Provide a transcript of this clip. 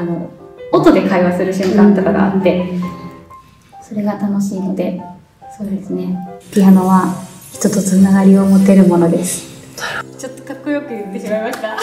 あの音で会話する瞬間とかがあって、それが楽しいのでそうですね。ピアノは人とつながりを持てるものです。ちょっとかっこよく言ってしまいました。